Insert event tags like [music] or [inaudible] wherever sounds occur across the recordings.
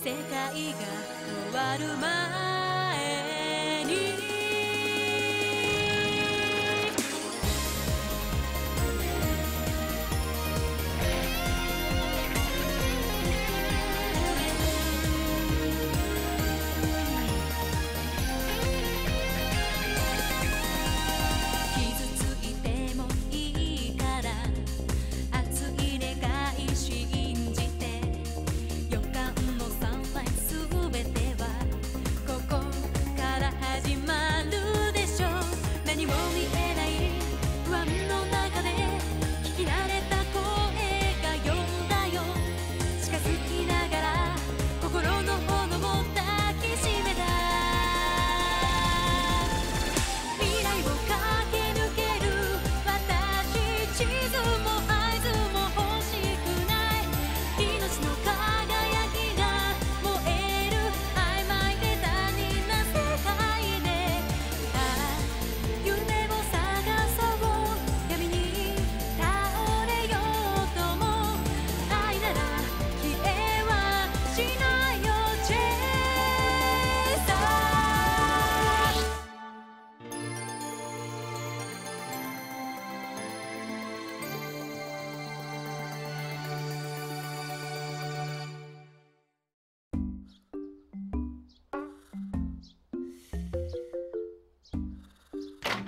世界が終わる前に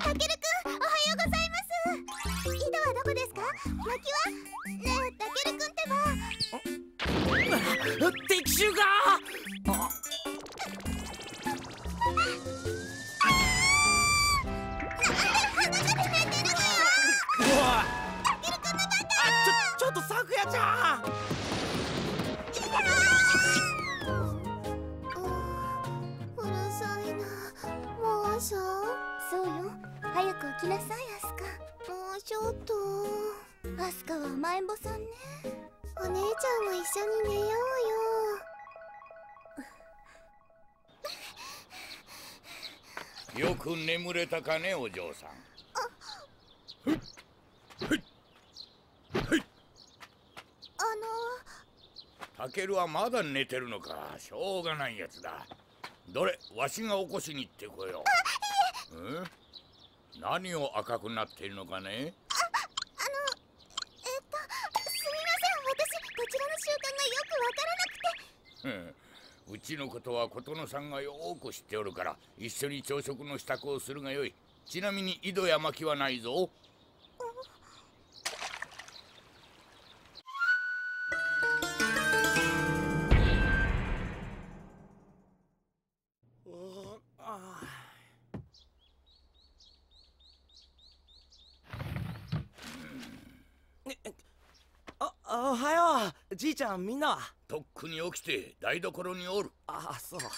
たけるくんおはようございます。井戸はどこですか？薪は？よく眠れたかねお嬢さん。あのタケルはまだ寝てるのか。しょうがないやつだ。どれわしが起こしに行ってこよう。うん？何を赤くなっているのかね？あのえっとすみません。私こちらの習慣がよくわからなくてうちのことは琴乃さんがよく知っておるから一緒に朝食の支度をするがよい。ちなみに井戸や薪はないぞ。おはよう。じいちゃんみんなは。とっくに起きて台所におる。あそうお姉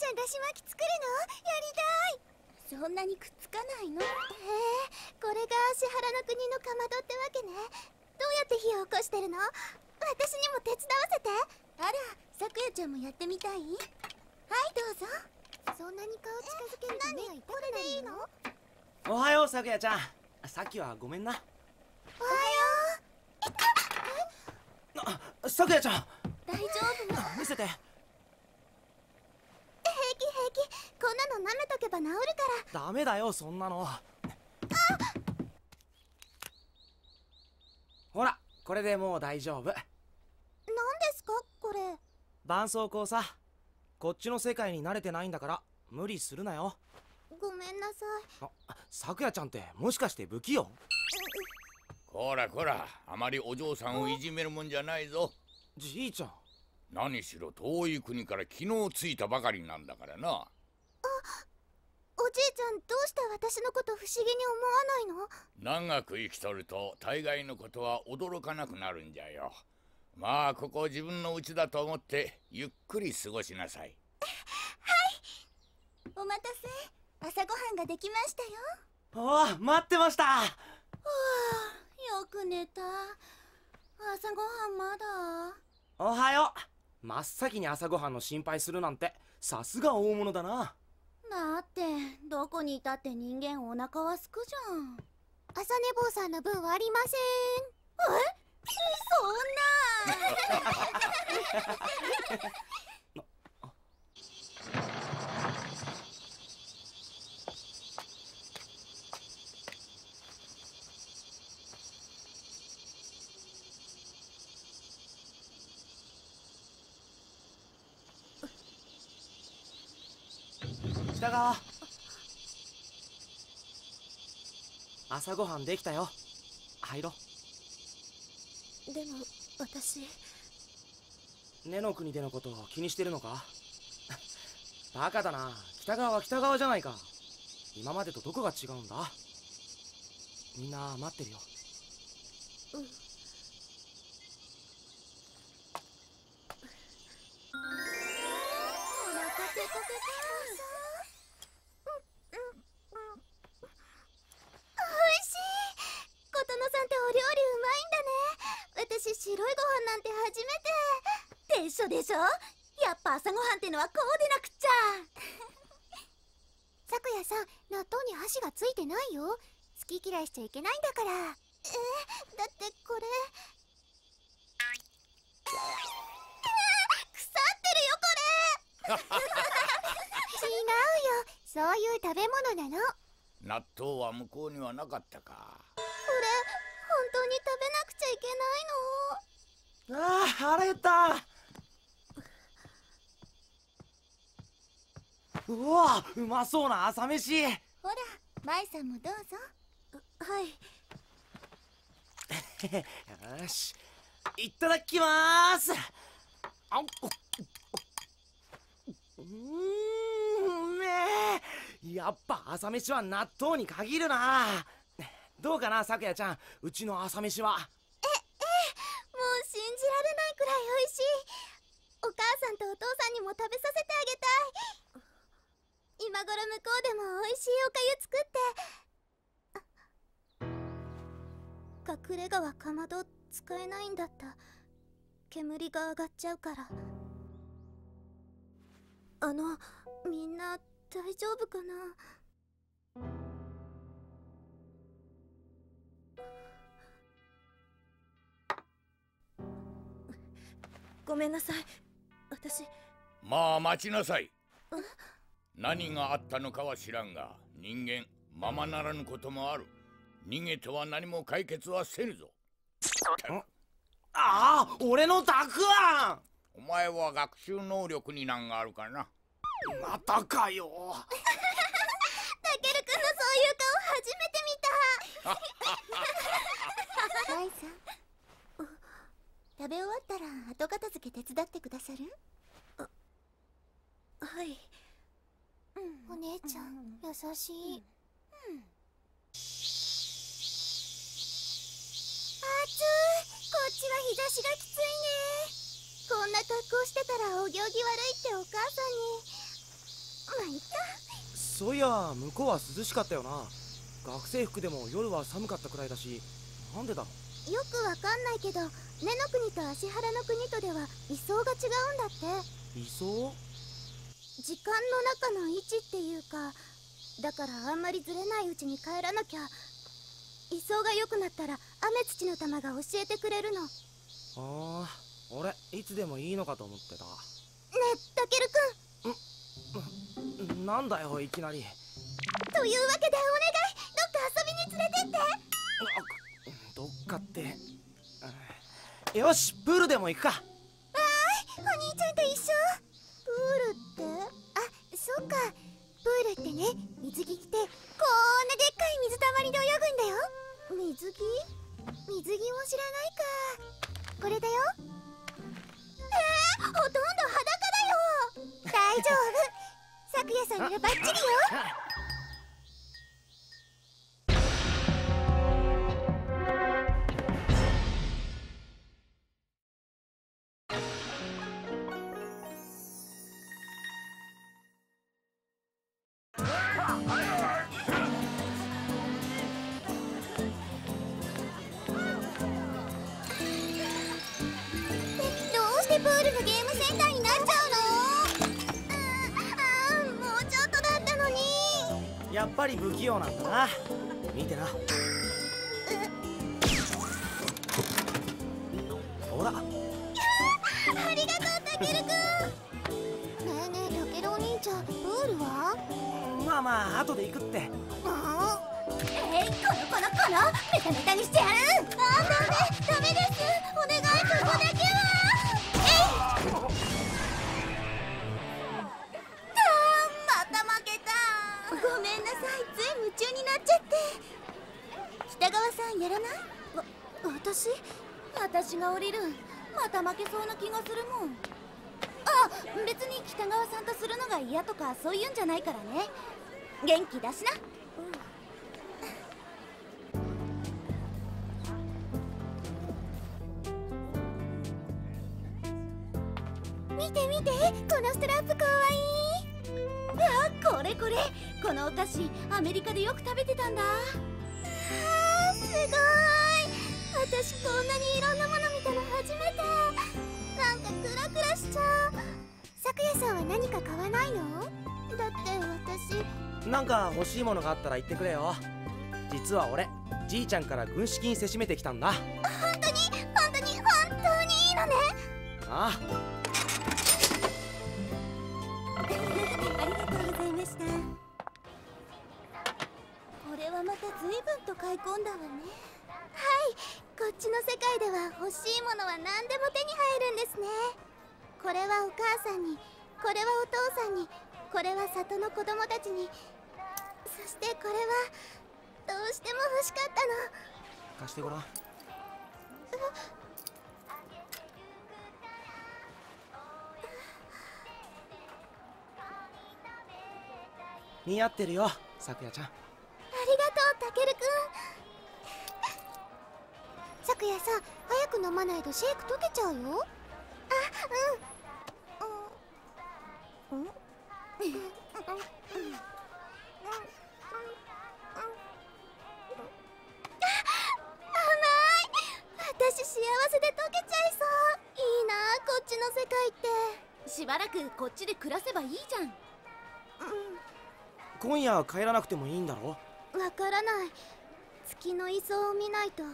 ちゃんだし巻き作るのやりたいそんなにくっつかないのへえこれが芦原の国のかまどってわけねどうやって火を起こしてるの私にも手伝わせてあらさくやってみたい？はいどうぞ。そんなに顔近づけると目が痛くなるこれでいいの？おはようさくやちゃん。さっきはごめんな。おはよあさくやちゃん。う大丈夫見せて。平気平気。こんなの舐めとけば治るから。ダメだよそんなの。ほらこれでもう大丈夫。何ですか？これ絆創膏さこっちの世界に慣れてないんだから無理するなよ。ごめんなさい。あさくやちゃんってもしかして不器用？こらこらあまりお嬢さんをいじめるもんじゃないぞ。じいちゃん。何しろ遠い国から昨日着いたばかりなんだからな。おじいちゃんどうして私のこと不思議に思わないの？長く生きとると大概のことは驚かなくなるんじゃよまあここを自分の家だと思ってゆっくり過ごしなさい。お待たせ。朝ごはんができましたよ。おお待ってました。はあよく寝た。朝ごはんまだ？おはよう。真っ先に朝ごはんの心配するなんてさすが大物だな。だってどこにいたって人間お腹はすくじゃん。朝寝坊さんの分はありません。え？そんな。北川。朝ごはんできたよ。入ろう。でも私。根の国でのことを気にしてるのか？[laughs] バカだな。北川は北川じゃないか。今までとどこが違うんだ？みんな待ってるよ。おのはこうでなくっちゃ。咲夜さん納豆に箸がついてないよ。好き嫌いしちゃいけないんだから。えだってこれ。腐ってるよこれ。[laughs] 違うよ。そういう食べ物なの。こ納豆は向こうにはなかったか。れ本当に食べなくちゃいけないの。ああ腹減ったうわうまそうな朝飯。ほら舞さんもどうぞ。はい。[laughs] よしいただきます。あうーんうめえ。やっぱ朝飯は納豆に限るな。どうかな咲夜ちゃん。うちの朝飯は。もう信じられないくらい美味しい。お母さんとお父さんにも食べさせてあげたい今頃向こうでも美味しいおかゆ作って。隠れ家はかまど使えないんだった。煙が上がっちゃうから。あのみんな大丈夫かな？ごめんなさい。私。まあ待ちなさい何があったのかは知らんが人間ままならぬこともある。逃げては何も解決はせぬぞ。ああ俺のたくあん。お前は学習能力になんがあるかな。またかよ。たけるくんのそういう顔初めて見た。[laughs] 舞さん。食べ終わったら後片付け手伝ってくださる？はい、お姉ちゃん、優しい、暑いこっちは日差しがきついね。こんな格好してたらお行儀悪いってお母さんに。まあいっか。そういや向こうは涼しかったよな。学生服でも夜は寒かったくらいだし。なんでだ？ろよくわかんないけど根の国と芦原の国とでは位相が違うんだって。理想？時間の中の位置っていうかだからあんまりずれないうちに帰らなきゃ位相が良くなったら雨土の玉が教えてくれるの。ねああ俺いつでもいいのかと思ってた。えたけるくん。なんだよいきなり。というわけでお願い。どっか遊びに連れてって。あどっかって。うんよしプールでも行くか。わーいお兄ちゃんと一緒プールって？あそっか。プールってね水着着てこんなでっかい水たまりで泳ぐんだよ。水着？水着も知らないか。これだよ。えー、ほとんど裸だよ。大丈夫。[laughs] 咲夜さんにはバッチリよな見てな。ほら。ありがとうたけるくん。ねえねえたけるお兄ちゃんプールは？まあまあ後で行くって。あえいこのこのこの。メタメタにしてやる。あダメダメですさんやらない？わ私？私が降りる。また負けそうな気がするもん。あ別に北川さんとするのが嫌とかそういうんじゃないからね。元気だしな。見て見てこのストラップかわいい。あこれこれ。このお菓子アメリカでよく食べてたんだ。んなにいろんなもの見たの初めて。なんかクラクラしちゃう。咲夜さんは何か買わないの？だって私。なんか欲しいものがあったら言ってくれよ。実は俺じいちゃんから軍資金せしめてきたんだ。本当に？本当に？本当にいいのね？あ。ありがとうございました。これはまた随分と買い込んだわね。はいこっちの世界では欲しいものは何でも手に入るんですね。これはお母さんにこれはお父さんにこれは里の子供たちにそしてこれはどうしても欲しかったの。貸してごらん。似合ってるよさくやちゃんくやさん早く飲まないとシェイク溶けちゃうよ。あうん。うん。うん甘い。私幸せで溶けちゃいそう。いいなこっちの世界って。しばらくこっちで暮らせばいいじゃん。うん。今夜帰らなくてもいいんだろ？わからない。月の位相を見ないと。あ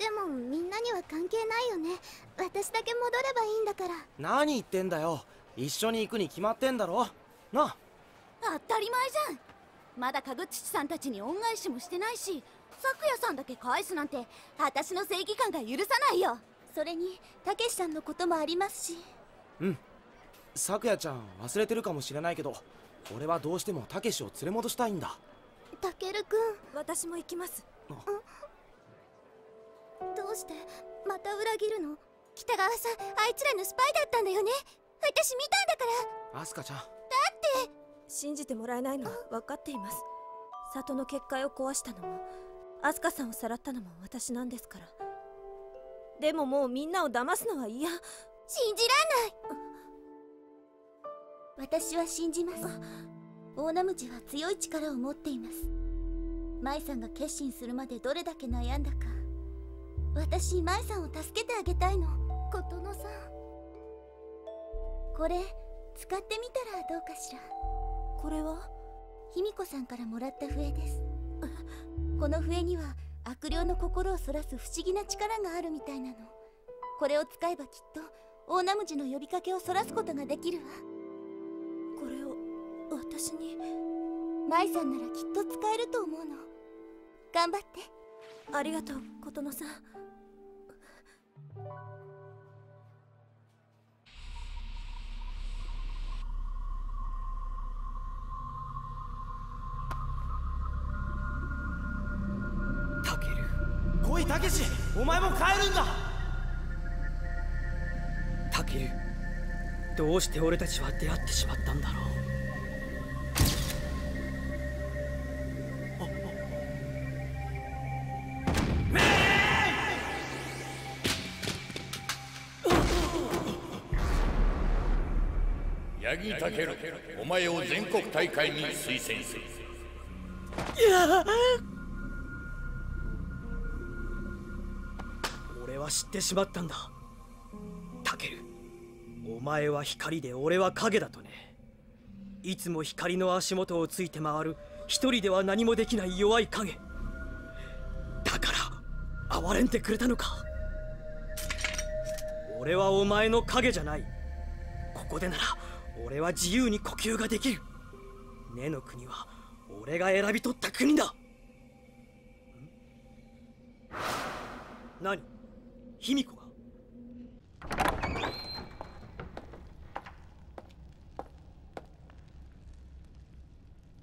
でもみんなには関係ないよね。私だけ戻ればいいんだから。何言ってんだよ。一緒に行くに決まってんだろ。な。当たり前じゃん。まだかぐっちさんたちに恩返しもしてないし咲夜さんだけ返すなんて私の正義感が許さないよ。それにたけしさんのこともありますし。うん。さくやちゃん忘れてるかもしれないけど俺はどうしてもたけしを連れ戻したいんだ。たけるくん。私も行きますどうして？また裏切るの？北川さんあいつらのスパイだったんだよね？私見たんだから。アスカちゃん。信じてもらえないのは分かっています。里の結界を壊したのもアスカさんをさらったのも私なんですから。でももうみんなを騙すのは嫌。信じらんない。私は信じます。大ナムジは強い力を持っています。舞さんが決心するまでどれだけ悩んだか私舞さんを助けてあげたいの。琴乃さん。これ使ってみたらどうかしら。これは？卑弥呼さんからもらった笛です。[laughs] この笛には悪霊の心をそらす不思議な力があるみたいなの。これを使えばきっと大ナムジの呼びかけをそらすことができるわ。これを私に？舞さんならきっと使えると思うの。頑張って。ありがとう琴乃さんたける。来いたけしお前も帰るんだ。タケルどうして俺たちは出会ってしまったんだろう。八木健お前を全国大会に推薦する。俺は知ってしまったんだ。タケルお前は光で俺は影だとね。いつも光の足元をついて回る。一人では何もできない弱い影。だから憐れんでくれたのか。俺はお前の影じゃない。ここでなら俺は自由に呼吸ができる。根の国は俺が選び取った国だ。ん？何？卑弥呼が？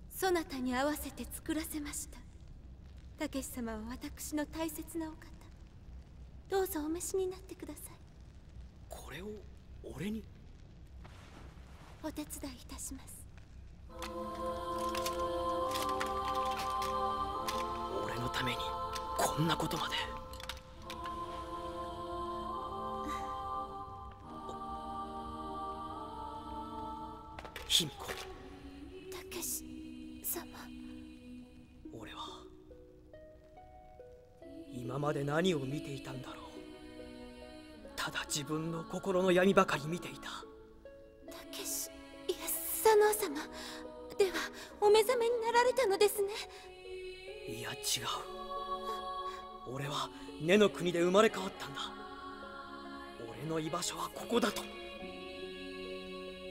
そなたに合わせて作らせました。たけし様は私の大切なお方。どうぞお召しになってください。これを俺に？お手伝いいたします。俺のためにこんなことまで。卑弥呼。たけし様。俺は今まで何を見ていたんだろう。ただ自分の心の闇ばかり見ていたれたのですね。いや違う。俺は根の国で生まれ変わったんだ。俺の居場所はここだと。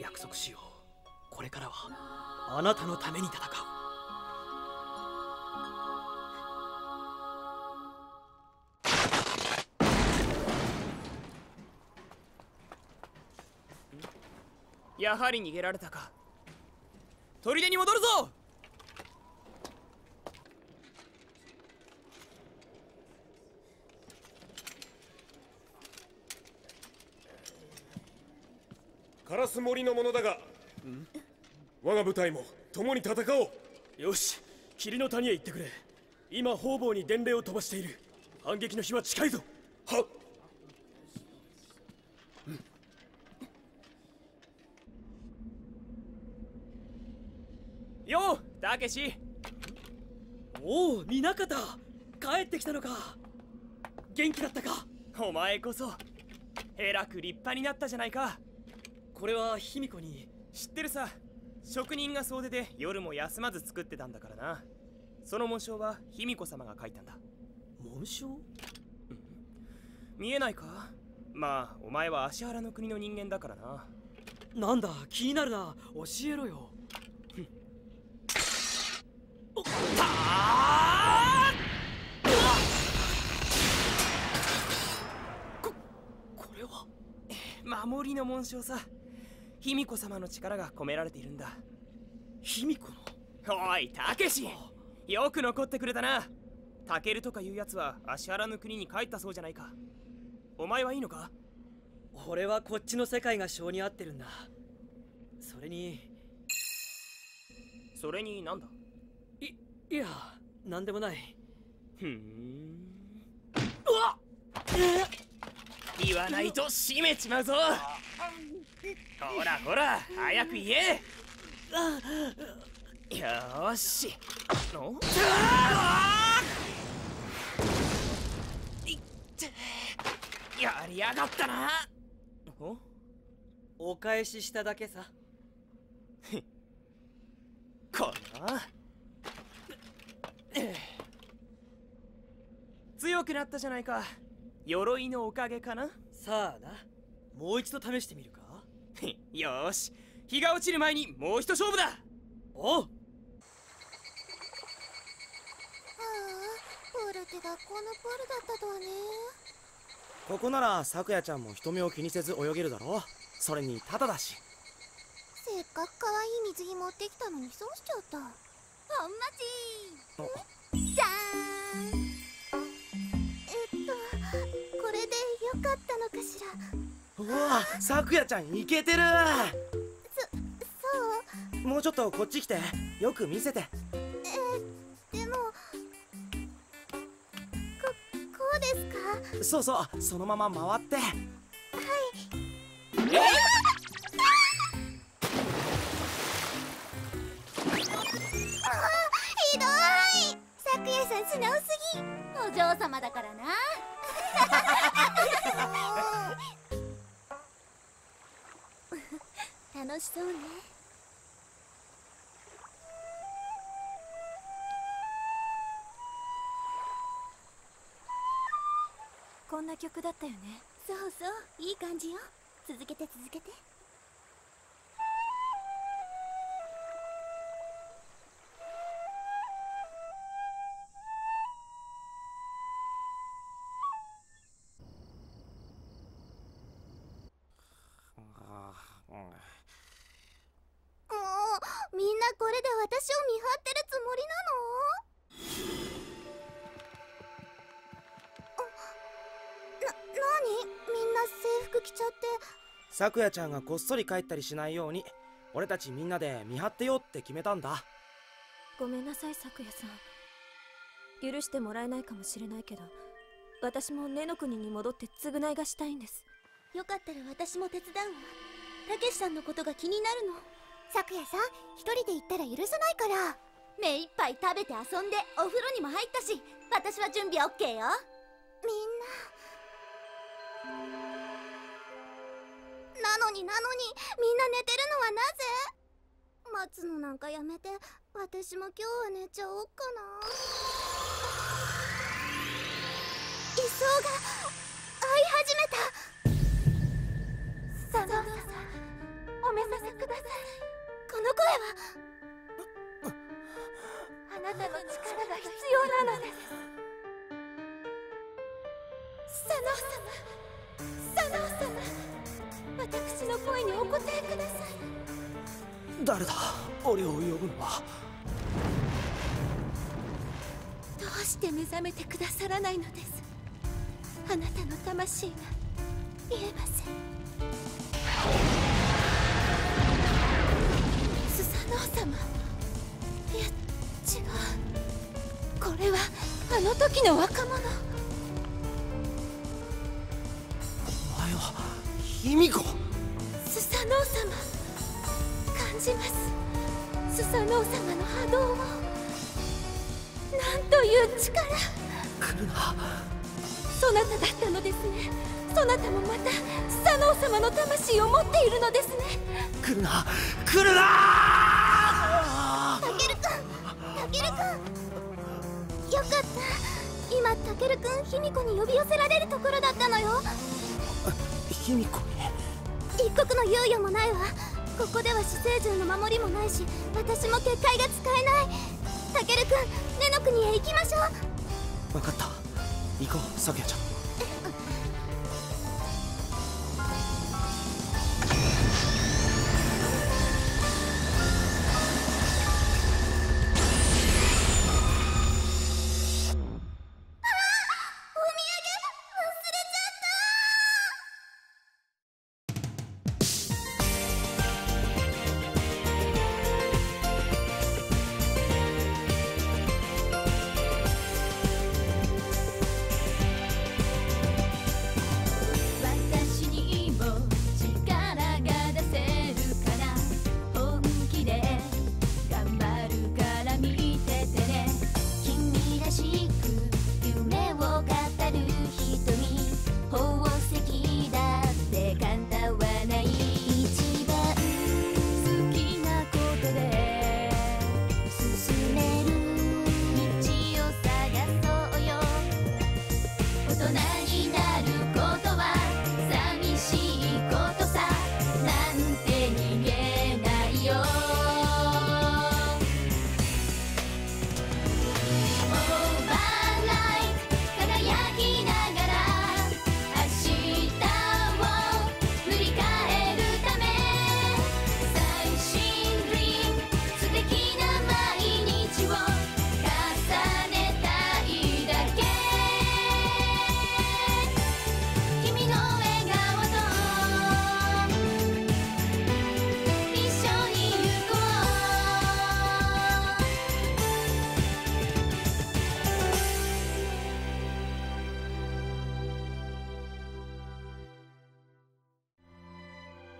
約束しよう。これからはあなたのために戦う。やはり逃げられたか。砦に戻るぞカラス森のものだが。我が部隊も共に戦おう。よし霧の谷へ行ってくれ。今方々に伝令を飛ばしている。反撃の日は近いぞ。はっ。ようたけし。おお南方帰ってきたのか。元気だったか。お前こそえらく立派になったじゃないかこれは卑弥呼に知ってるさ。職人が総出で夜も休まず作ってたんだからな。その紋章は卑弥呼様が書いたんだ。紋章？見えないか？まあお前は芦原の国の人間だからな。なんだ？気になるな。教えろよ。ここれは？守りの紋章さ卑弥呼様の力が込められているんだ。卑弥呼の？おいたけし！よく残ってくれたな。タケルとかいうやつは芦原の国に帰ったそうじゃないか。お前はいいのか？俺はこっちの世界が性に合ってるんだ。それに。それになんだ？いいやなんでもない。ふん。うわ言わないと閉めちまうぞほらほら早く言え。よーし。おいってやりやがったな。おお返ししただけさ。こな強くなったじゃないか。鎧のおかげかな。さあな。もう一度試してみるか [laughs] よーし。日が落ちる前にもう一勝負だ。おう。ああプールって学校のプールだったとはね。ここなら咲夜ちゃんも人目を気にせず泳げるだろそれにタダだし。せっかく可愛い水着持ってきたのに損しちゃった。ほんまちじゃーん。えっとこれでよかったのかしらうわ咲夜ちゃんイケてる。そう？もうちょっとこっち来て。よく見せて。えでもここうですか？そうそうそのまま回って。ひどい。咲夜さん素直すぎ。お嬢様だからな [laughs] 楽しそうね。こんな曲だったよね。そうそういい感じよ。続けて続けて。見張ってるつもりなの？あな、なにみんな制服着ちゃって。さくやちゃんがこっそり帰ったりしないように俺たちみんなで見張ってよって決めたんだ。ごめんなさい咲夜さん。許してもらえないかもしれないけど私も根の国に戻って償いがしたいんです。よかったら私も手伝うわ。たけしさんのことが気になるのさくやさん一人で行ったら許さないから。目いっぱい食べて遊んでお風呂にも入ったし私は準備 OK よ。みんな。なのになのにみんな寝てるのはなぜ？待つのなんかやめて私も今日は寝ちゃおうかな覚めてくださらないのです。あなたの魂が見えません。スサノオ様。いや違う。これはあの時の若者。お前は卑弥呼。スサノオ様。感じます。スサノオ様の波動をなんという力。来るな。そなただったのですね。そなたもまたスサノオ様の魂を持っているのですね。来るな。来るな。タケルくんタケルくんよかった。今タケルくん卑弥呼に呼び寄せられるところだったのよ。卑弥呼に一刻の猶予もないわ。ここでは死生獣の守りもないし私も結界が使えない。タケルくん根の国へ行きましょう。分かった。行こう。さくやちゃん。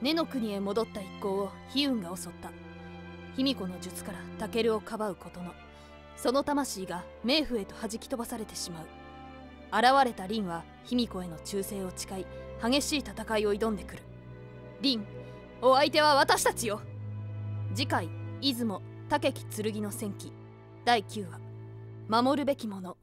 根の国へ戻った一行を悲運が襲った。卑弥呼の術からタケルをかばうことの。その魂が冥府へと弾き飛ばされてしまう。現れた凛は卑弥呼への忠誠を誓い激しい戦いを挑んでくる。凛お相手は私たちよ。次回出雲武木剣の戦記。第9話守るべきもの。